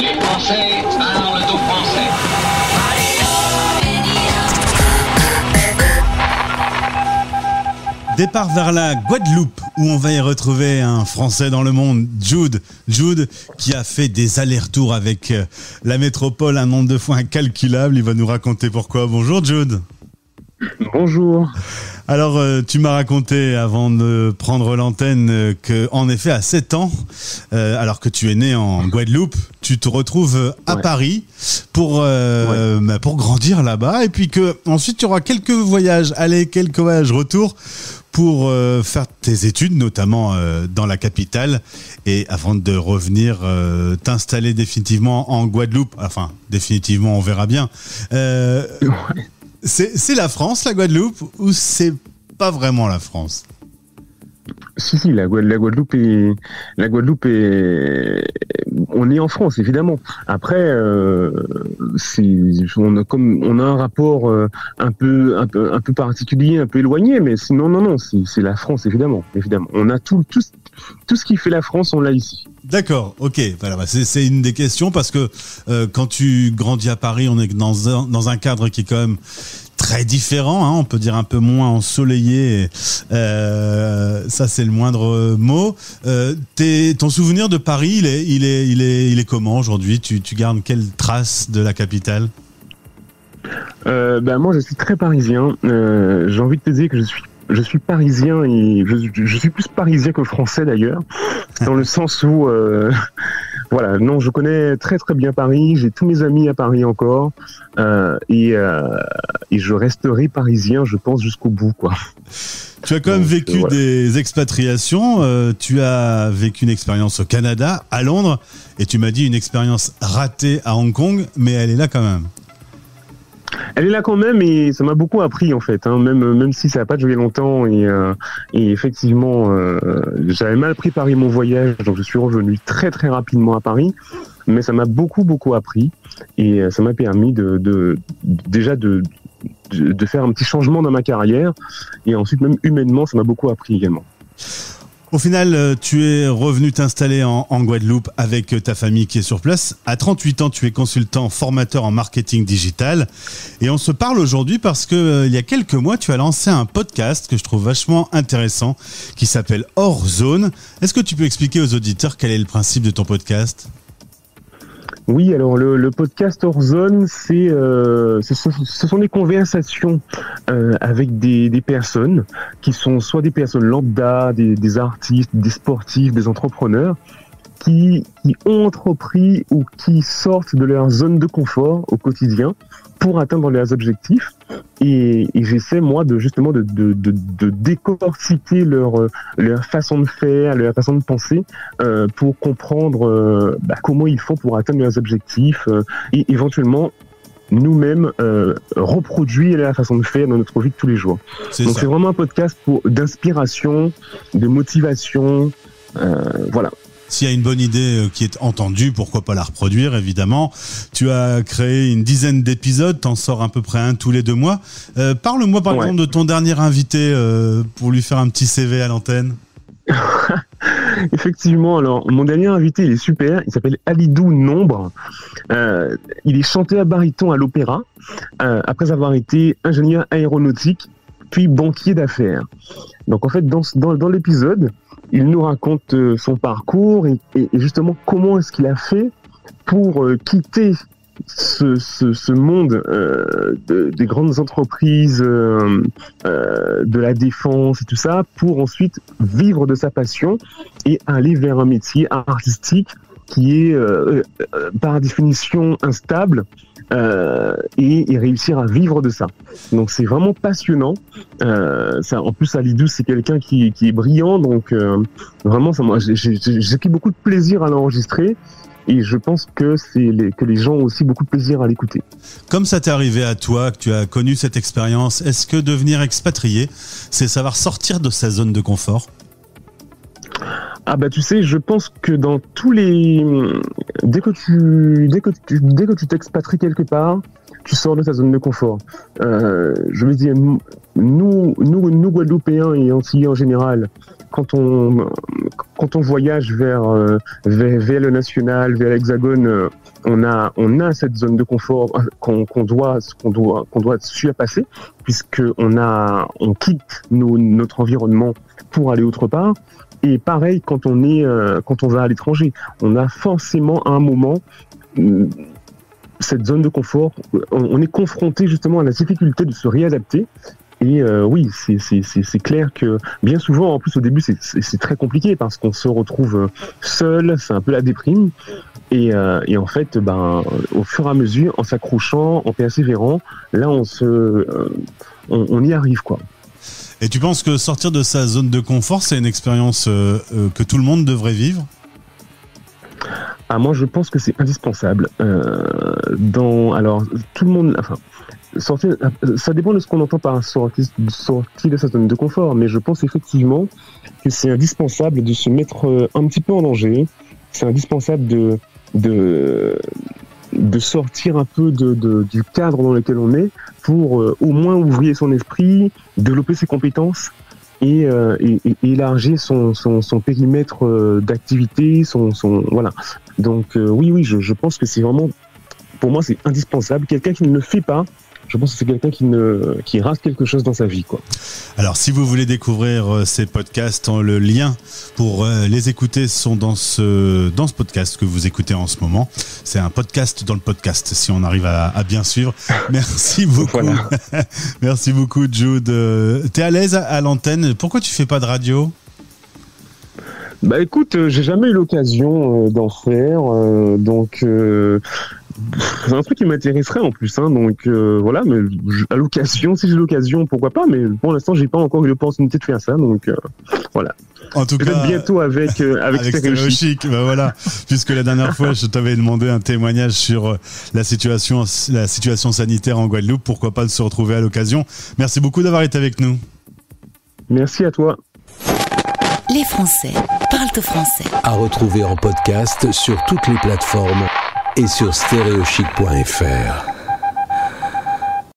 Les. Départ vers la Guadeloupe où on va y retrouver un Français dans le monde, Jude. Jude qui a fait des allers-retours avec euh, la métropole un nombre de fois incalculable. Il va nous raconter pourquoi. Bonjour Jude. Bonjour. Alors, euh, tu m'as raconté avant de prendre l'antenne euh, que, en effet, à 7 ans, euh, alors que tu es né en Guadeloupe, tu te retrouves à Ouais. Paris pour euh, bah, pour grandir là-bas, et puis que ensuite tu auras quelques voyages, aller quelques voyages retour pour euh, faire tes études, notamment dans la capitale, et avant de revenir t'installer définitivement en Guadeloupe. Enfin, définitivement, on verra bien. C'est la France, la Guadeloupe, ou c'est pas vraiment la France? Si, si, la Guadeloupe est, la Guadeloupe est, on est en France, évidemment. Après, euh, on a un rapport euh, un peu, particulier, un peu éloigné, mais sinon, non, non, c'est, la France, évidemment, évidemment. On a tout, tout, ce qui fait la France, on l'a ici. D'accord, ok. Bah, c'est une des questions parce que euh, quand tu grandis à Paris, on est dans un, cadre qui est quand même très différent, hein, on peut dire un peu moins ensoleillé. ça, c'est le moindre mot. Ton souvenir de Paris, il est, il est, il est comment aujourd'hui tu, tu gardes quelle trace de la capitale Euh, ben moi, je suis très parisien. Euh, j'ai envie de te dire que je suis, je suis parisien et je, suis plus parisien que français d'ailleurs, dans le sens où, euh, voilà, non, je connais très très bien Paris. J'ai tous mes amis à Paris encore euh, et, euh, et je resterai parisien, je pense, jusqu'au bout, quoi. Tu as quand même Donc, vécu voilà. des expatriations. euh, tu as vécu une expérience au Canada, à Londres, et tu m'as dit une expérience ratée à Hong Kong, mais elle est là quand même. Elle est là quand même et ça m'a beaucoup appris en fait, hein, même même si ça n'a pas duré longtemps et, euh, effectivement euh, j'avais mal préparé mon voyage donc je suis revenu très très rapidement à Paris, mais ça m'a beaucoup beaucoup appris et euh, ça m'a permis de, déjà de de faire un petit changement dans ma carrière. Et ensuite même humainement ça m'a beaucoup appris également. Au final, euh, tu es revenu t'installer en, Guadeloupe avec euh, ta famille qui est sur place. À 38 ans, tu es consultant formateur en marketing digital. Et on se parle aujourd'hui parce que euh, il y a quelques mois, tu as lancé un podcast que je trouve vachement intéressant qui s'appelle Hors Zone. Est-ce que tu peux expliquer aux auditeurs quel est le principe de ton podcast? Oui, alors le, podcast hors zone, c'est euh, ce, sont- des conversations euh, avec des, personnes qui sont soit des personnes lambda, des artistes, des sportifs, des entrepreneurs qui, ont entrepris ou qui sortent de leur zone de confort au quotidien pour atteindre leurs objectifs. Et, et j'essaie moi de justement de, de, de, de décortiquer leur, leur façon de faire, leur façon de penser euh, pour comprendre euh, bah, comment ils font pour atteindre leurs objectifs euh, et éventuellement nous-mêmes euh, reproduire la façon de faire dans notre vie de tous les jours. Donc c'est vraiment un podcast pour d'inspiration, de motivation, euh, voilà. S'il y a une bonne idée euh, qui est entendue, pourquoi pas la reproduire, évidemment. Tu as créé une dizaine d'épisodes, t'en sors à peu près un tous les deux mois. Euh, Parle-moi par Ouais. exemple de ton dernier invité euh, pour lui faire un petit CV à l'antenne. Effectivement, alors mon dernier invité, il est super. Il s'appelle Alidou Nombre. Euh, il est chanteur baryton à l'opéra euh, après avoir été ingénieur aéronautique puis banquier d'affaires. Donc en fait, dans, dans, l'épisode, il nous raconte euh, son parcours et, justement comment est-ce qu'il a fait pour euh, quitter ce, ce, monde euh, de- des grandes entreprises, de la défense et tout ça, pour ensuite vivre de sa passion et aller vers un métier artistique qui est par définition instable et, et réussir à vivre de ça. Donc c'est vraiment passionnant. Euh, ça, en plus, Alidou, c'est quelqu'un qui, qui est brillant, donc euh, vraiment, ça, moi, j'ai- pris beaucoup de plaisir à l'enregistrer. Et je pense que c'est que les gens ont aussi beaucoup de plaisir à l'écouter. Comme ça t'est arrivé à toi, que tu as connu cette expérience, est-ce que devenir expatrié, c'est savoir sortir de sa zone de confort? Ah bah tu sais, je pense que dans tous les dès que tu dès que tu dès que tu t'expatries quelque part, tu sors de ta zone de confort. Euh, je veux dire, nous nous nous Guadeloupéens et Antillais en général, quand on quand on voyage vers euh, vers, le national, vers l'hexagone, euh, on a on a cette zone de confort qu'on qu'on doit qu'on doit qu'on doit surpasser puisque on a on quitte notre environnement pour aller autre part. Et pareil quand on est euh, quand on va à l'étranger, on a forcément à un moment mm, cette zone de confort, on, est confronté justement à la difficulté de se réadapter et euh, oui, c'est clair que bien souvent, en plus au début, c'est très compliqué parce qu'on se retrouve seul, c'est un peu la déprime. Et, euh, et, en fait, ben, au fur et à mesure, en s'accrochant, en persévérant, là, on se, euh, on, on, y arrive, quoi. Et tu penses que sortir de sa zone de confort, c'est une expérience euh, euh, que tout le monde devrait vivre? Ah, moi, je pense que c'est indispensable. Euh, dans, alors, tout le monde, enfin, sortir, ça dépend de ce qu'on entend par sortir, de sa zone de confort, mais je pense effectivement que c'est indispensable de se mettre un petit peu en danger. C'est indispensable de, de, de sortir un peu de, du cadre dans lequel on est pour euh, au moins ouvrir son esprit, développer ses compétences et, euh, élargir son, périmètre euh, d'activité, voilà. Donc oui, oui, je, je pense que c'est vraiment, pour moi, c'est indispensable. Quelqu'un qui ne le fait pas, je pense que c'est quelqu'un qui, ne, qui rate quelque chose dans sa vie. Quoi. Alors, si vous voulez découvrir euh, ces podcasts, hein, le lien pour euh, les écouter sont dans ce, dans ce podcast que vous écoutez en ce moment. C'est un podcast dans le podcast, si on arrive à, à bien suivre. Merci beaucoup. Merci beaucoup, Jude. Euh, T'es à l'aise à l'antenne? Pourquoi tu fais pas de radio? Bah écoute, j'ai jamais eu l'occasion d'en faire, donc c'est un truc qui m'intéresserait en plus, hein, donc euh, voilà, mais à l'occasion, si j'ai l'occasion, pourquoi pas, mais pour l'instant, j'ai pas encore eu l'opportunité de faire ça, donc euh, voilà. En tout cas, bientôt avec euh, avec, avec Stéréochic. Bah voilà, puisque la dernière fois, je t'avais demandé un témoignage sur euh, la situation la situation sanitaire en Guadeloupe, pourquoi pas se retrouver à l'occasion. Merci beaucoup d'avoir été avec nous. Merci à toi. Les Français parlent français. À retrouver en podcast sur toutes les plateformes et sur stéréochic.fr.